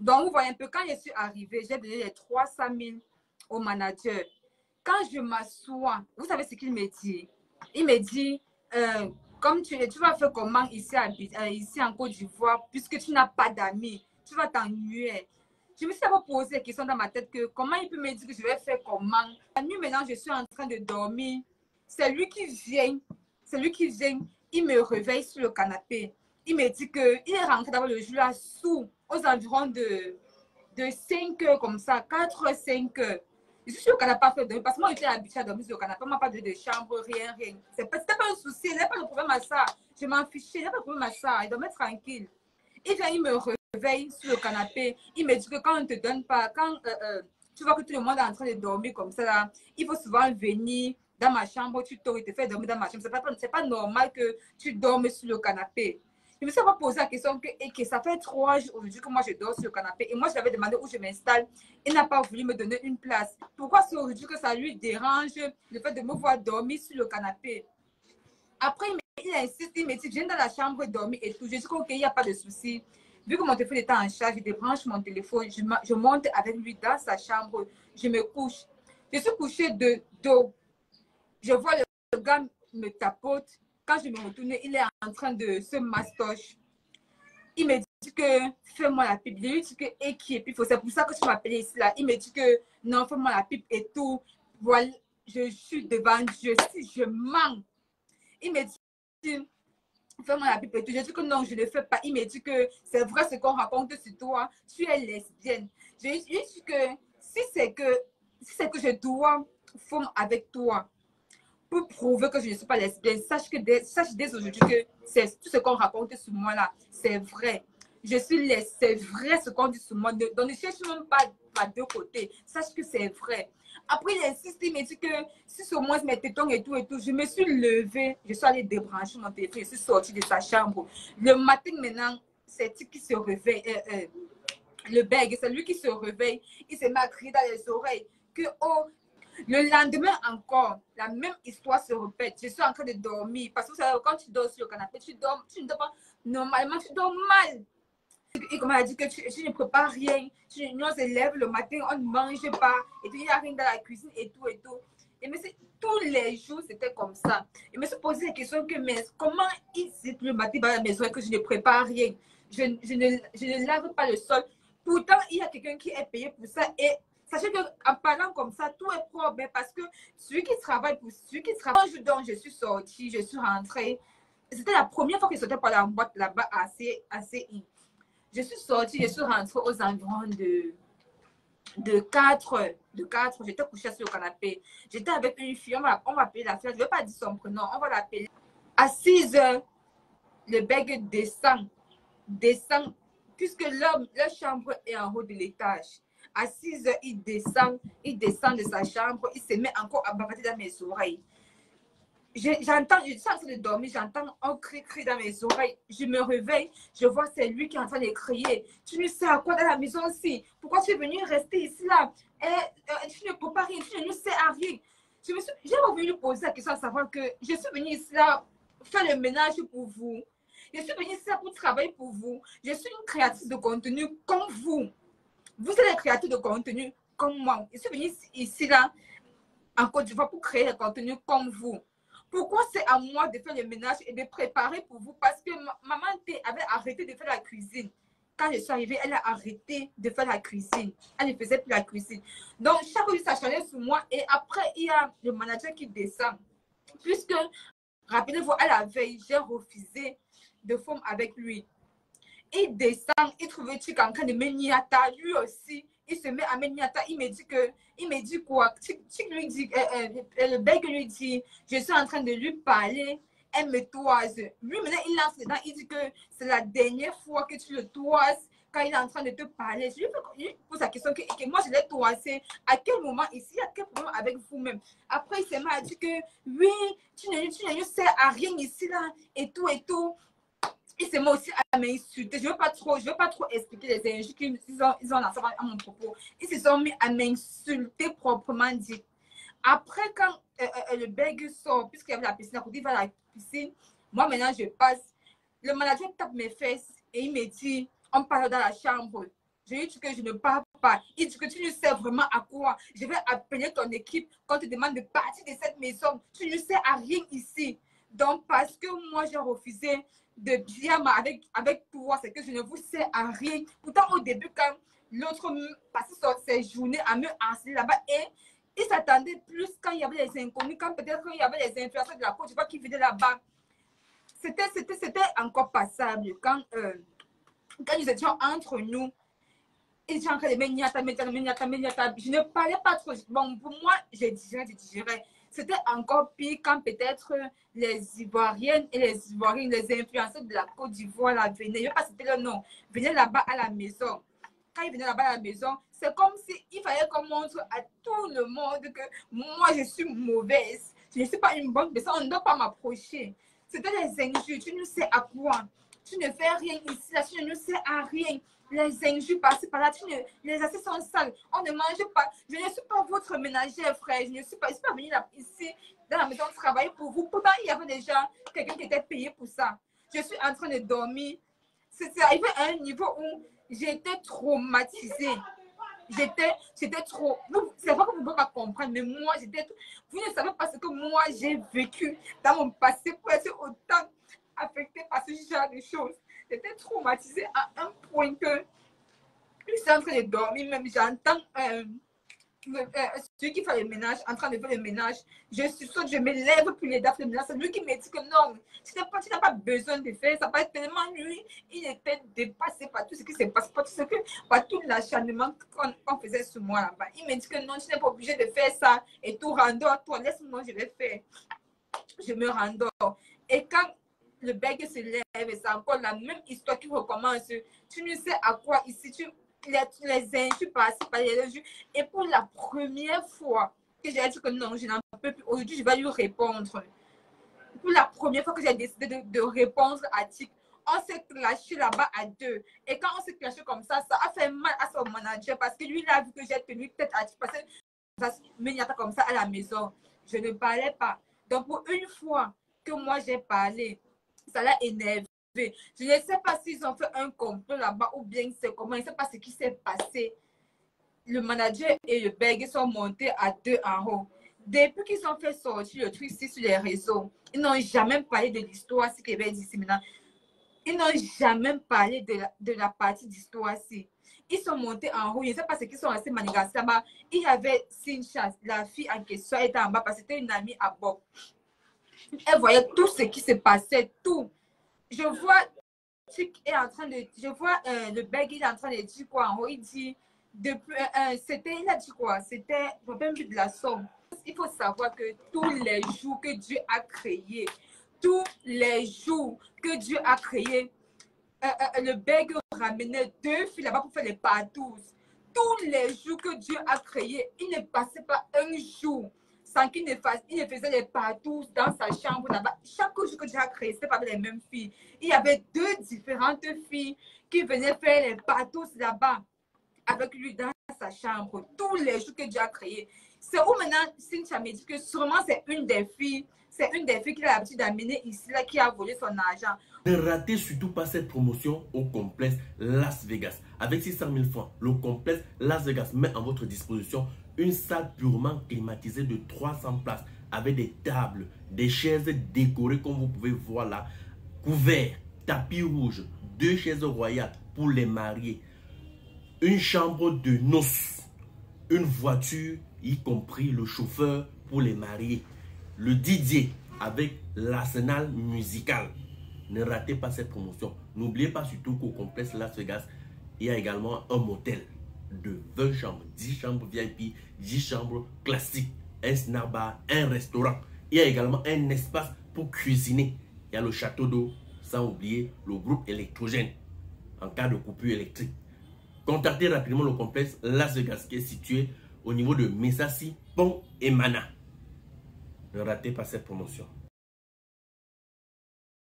Donc, vous voyez un peu, quand je suis arrivée, j'ai donné les 300 000 au manager. Quand je m'assois, vous savez ce qu'il me dit? Il me dit, euh, comme tu, vas faire comment ici, euh, ici en Côte d'Ivoire, puisque tu n'as pas d'amis, tu vas t'ennuyer. Je me suis d'abord posé la question dans ma tête que comment il peut me dire que je vais faire comment? La nuit maintenant, je suis en train de dormir. C'est lui qui vient, c'est lui qui vient, il me réveille sur le canapé. Il me dit qu'il est rentré d'abord le jour là sous, aux environs de, de 5 heures comme ça, 4 5 heures. Je suis fait dormir parce que moi, j'étais habituée à dormir sur le canapé. M'a pas donné de chambre, rien, rien. Ce n'était pas, pas un souci, il n'y a pas de problème à ça. Je m'en fichais, il n'y pas de problème à ça. Il dormait tranquille. Et vient, il me réveille sur le canapé. Il me dit que quand on ne te donne pas, quand euh, euh, tu vois que tout le monde est en train de dormir comme ça, là, il faut souvent venir dans ma chambre, tu il te fait dormir dans ma chambre. Ce n'est pas, pas normal que tu dormes sur le canapé. Je me suis posé la question que, ça fait trois jours aujourd'hui que moi je dors sur le canapé. Et moi, je l'avais demandé où je m'installe. Il n'a pas voulu me donner une place. Pourquoi c'est aujourd'hui que ça lui dérange le fait de me voir dormir sur le canapé? Après, il insiste, il me dit, viens dans la chambre dormir et tout. Je dis, ok, il n'y a pas de souci. Vu que mon téléphone est en charge, je débranche mon téléphone, je, je monte avec lui dans sa chambre, je me couche. Je suis couchée de dos. Je vois le gars me tapote quand je me retourne, il est en train de se mastoche. Il me dit que fais-moi la pipe. Je lui dis que et qui est C'est pour ça que tu m'appelles ici là. Il me dit que non, fais-moi la pipe et tout. Voilà, je suis devant Dieu. Si je mens, il me dit fais-moi la pipe et tout. Je dis que non, je ne le fais pas. Il me dit que c'est vrai ce qu'on raconte sur toi. Tu es lesbienne. Je lui dis que si c'est que si c'est que je dois faire avec toi, pour prouver que je ne suis pas lesbienne, sache, que dès, sache dès aujourd'hui que tout ce qu'on raconte sur moi là, c'est vrai. Je suis lesbienne, c'est vrai ce qu'on dit sur moi. Donc ne cherche même pas, pas deux côtés. Sache que c'est vrai. Après, il insiste, il me dit que si sur moi, mes tétons et tout et tout, je me suis levée, je suis allée débrancher mon téléphone, je suis sortie de sa chambre. Le matin maintenant, c'est qui se réveille. Euh, euh, le beg, c'est lui qui se réveille. Il se met à dans les oreilles que, oh, le lendemain encore, la même histoire se répète. Je suis en train de dormir. Parce que quand tu dors sur le canapé, tu dors, tu ne dors pas normalement, tu dors mal. Et comme elle a dit que tu, ne prépares rien, tu, nous se lève le matin, on ne mange pas, et puis il n'y a rien dans la cuisine et tout et tout. Et mais tous les jours, c'était comme ça. Et me suis posé la question que, mais comment il le matin dans la maison et que je ne prépare rien? Je, je, ne, je ne lave pas le sol. Pourtant, il y a quelqu'un qui est payé pour ça et Sachez qu'en parlant comme ça, tout est propre parce que celui qui travaille pour celui qui travaille, donc je suis sortie, je suis rentrée. C'était la première fois que je sortais par la boîte là-bas assez, assez. Je suis sortie, je suis rentrée aux environs de, de 4 De 4 J'étais couchée sur le canapé. J'étais avec une fille, on va appeler la fille. Je ne vais pas dire son prénom, on va l'appeler. À 6 heures, le bag descend. Descend, puisque l'homme, la chambre est en haut de l'étage. À 6 heures, il descend, il descend de sa chambre, il se met encore à bavarder dans mes oreilles. J'entends, je suis en train de dormir, j'entends un cri, cri dans mes oreilles. Je me réveille, je vois c'est lui qui est en train de crier. Tu ne sais à quoi dans la maison aussi Pourquoi tu es venu rester ici là? Eh, euh, Tu ne peux pas rien, tu ne sais à rien. J'ai envie poser la question à savoir que je suis venue ici là faire le ménage pour vous. Je suis venue ici là pour travailler pour vous. Je suis une créatrice de contenu comme vous. Vous êtes créateurs de contenu comme moi. Je suis venue ici, là, en Côte d'Ivoire, pour créer des contenus comme vous. Pourquoi c'est à moi de faire le ménage et de préparer pour vous? Parce que maman avait arrêté de faire la cuisine. Quand je suis arrivée, elle a arrêté de faire la cuisine. Elle ne faisait plus la cuisine. Donc, chaque jour, ça changeait sur moi. Et après, il y a le manager qui descend. Puisque, rappelez-vous, à la veille, j'ai refusé de forme avec lui il descend, il trouve tu en train de me lui aussi. Il se met à me il me dit que, il me dit quoi? Tu, lui dis, euh, euh, le bec lui dit, je suis en train de lui parler, elle me toise. Lui, maintenant, il lance dedans, il dit que c'est la dernière fois que tu le toises quand il est en train de te parler. Je lui pose la question que, moi, je l'ai toisé. À quel moment ici, à quel problème avec vous-même? Après, il s'est mis à dire que oui, tu ne, tu ne à rien ici, là, et tout, et tout il s'est moi aussi à m'insulter. Je ne veux pas trop, veux pas trop expliquer les injures qu'ils ont, ils ont lancé à mon propos. Ils se sont mis à m'insulter proprement dit. Après, quand euh, euh, le bag sort, puisqu'il y avait la piscine à côté, il va à la piscine, moi maintenant je passe. Le manager tape mes fesses et il me dit, on parle dans la chambre. Je lui dis que je ne pars pas. Il dit que tu ne sais vraiment à quoi. Je vais appeler ton équipe quand tu demandes de partir de cette maison. Tu ne sais à rien ici. Donc, parce que moi, j'ai refusé de bien avec, avec pouvoir, c'est que je ne vous sais à rien. Pourtant, au début, quand l'autre passait ses journées à me enseigner là-bas, et il s'attendait plus quand il y avait les inconnus, quand peut-être il y avait les influenceurs de la Côte d'Ivoire qui venaient là-bas. C'était, c'était, c'était encore passable. Quand, euh, quand nous étions entre nous, ils étaient en train de me Je ne parlais pas trop. Bon, pour moi, je digérais, je digérais. C'était encore pire quand peut-être les Ivoiriennes et les Ivoiriens, les influenceurs de la Côte d'Ivoire là, venaient. Je ne pas c'était le nom. Venaient là-bas à la maison. Quand ils venaient là-bas à la maison, c'est comme s'il fallait qu'on montre à tout le monde que moi, je suis mauvaise. Je ne suis pas une bonne personne. On ne doit pas m'approcher. C'était les injures. Tu ne sais à quoi. Tu ne fais rien ici. Là, tu ne sais à rien les injures par par là, les assiettes sont sales, on ne mange pas. Je ne suis pas votre ménagère, frère. Je ne suis pas, je pas venue ici dans la maison travailler pour vous. Pourtant, il y avait déjà quelqu'un qui était payé pour ça. Je suis en train de dormir. C'est arrivé à un niveau où j'étais traumatisée. J'étais, j'étais trop. C'est vrai que vous ne pouvez pas comprendre, mais moi, j'étais. Vous ne savez pas ce que moi, j'ai vécu dans mon passé pour être autant affectée par ce genre de choses. J'étais traumatisée à un point que je suis en train de dormir, même j'entends euh, euh, celui qui fait le ménage en train de faire le ménage. Je suis je me lève pour les de ménage. C'est lui qui me dit que non, tu n'as pas, pas, besoin de faire ça. Pas tellement lui, il était dépassé par tout ce qui s'est passé, par tout, ce que, par tout l'acharnement qu'on faisait sur moi là-bas. Il me dit que non, tu n'es pas obligé de faire ça et tout rendort. Toi, laisse-moi, je vais faire. Je me rendors. Et quand le bec se lève et c'est encore la même histoire qui recommence. Tu ne sais à quoi ici, tu, les, les injures passent par les injures. Et pour la première fois que j'ai dit que non, je n'en peux plus, aujourd'hui, je vais lui répondre. Pour la première fois que j'ai décidé de, de, répondre à Tic, on s'est clashé là-bas à deux. Et quand on s'est clashé comme ça, ça a fait mal à son manager parce que lui, il a vu que j'ai tenu tête à Tic parce que ça se comme ça à la maison. Je ne parlais pas. Donc, pour une fois que moi j'ai parlé, ça l'a énervé. Je ne sais pas s'ils ont fait un complot là-bas ou bien c'est comment. Je ne sais pas ce qui s'est passé. Le manager et le beg sont montés à deux en haut. Depuis qu'ils ont fait sortir le truc ici sur les réseaux, ils n'ont jamais parlé de l'histoire, qu'ils dit ici maintenant. Ils n'ont jamais parlé de la, partie d'histoire-ci. Ils sont montés en haut. Je ne sais pas ce qu'ils sont restés manigancés là-bas. Il y avait Sincha, la fille en question, elle était en bas parce que c'était une amie à Bob. Elle voyait tout ce qui se passait, tout. Je vois, est en train de, je vois euh, le beg, il est en train de dire quoi? En haut. Il dit, depuis, euh, euh, c'était, il a dit quoi? C'était, je même plus de la somme. Il faut savoir que tous les jours que Dieu a créé, tous les jours que Dieu a créé, le beg ramenait deux filles là-bas pour faire les partous. Tous les jours que Dieu a créé, il ne passait pas un jour sans qu'il ne, fasse, il ne faisait les partout dans sa chambre là-bas. Chaque jour que créé, ce pas les mêmes filles. Il y avait deux différentes filles qui venaient faire les partout là-bas avec lui dans sa chambre. Tous les jours que Dieu a créé. C'est où maintenant Cynthia dit que sûrement c'est une des filles, c'est une des filles qui a l'habitude d'amener ici, là, qui a volé son argent. Ne ratez surtout pas cette promotion au complexe Las Vegas. Avec 600 000 francs, le complexe Las Vegas met en votre disposition une salle purement climatisée de 300 places avec des tables, des chaises décorées comme vous pouvez voir là, couverts, tapis rouge, deux chaises royales pour les mariés, une chambre de noces, une voiture, y compris le chauffeur pour les mariés, le Didier avec l'arsenal musical. Ne ratez pas cette promotion. N'oubliez pas surtout qu'au complexe Las Vegas, il y a également un motel de 20 chambres, 10 chambres VIP, 10 chambres classiques, un snack bar, un restaurant. Il y a également un espace pour cuisiner. Il y a le château d'eau, sans oublier le groupe électrogène en cas de coupure électrique. Contactez rapidement le complexe Las Vegas qui est situé au niveau de Messassi, Pont et Mana. Ne ratez pas cette promotion.